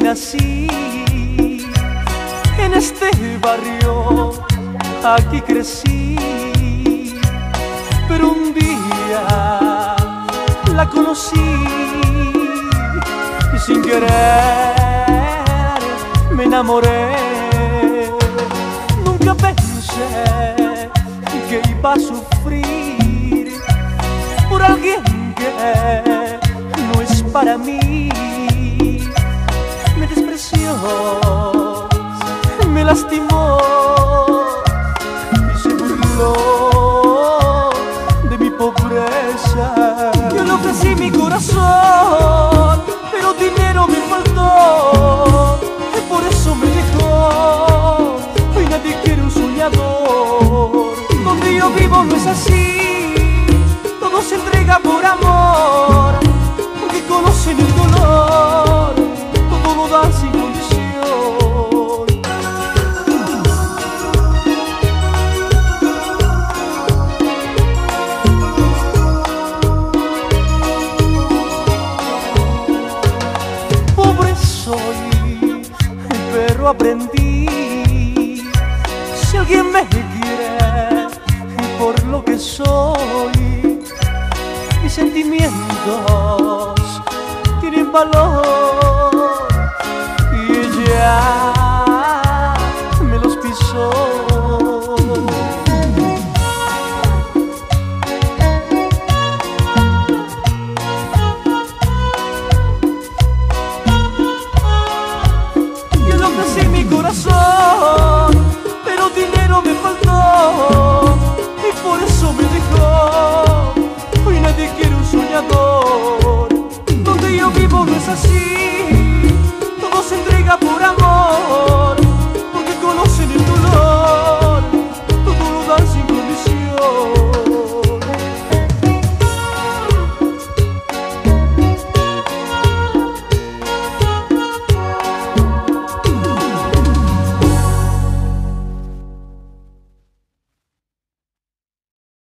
nací, en este barrio, aquí crecí, pero un día la conocí y sin querer me enamoré. Nunca pensé que iba a sufrir por alguien que no es para mí. Lastimó aprendí. Si alguien me quiere por lo que soy, mis sentimientos tienen valor você.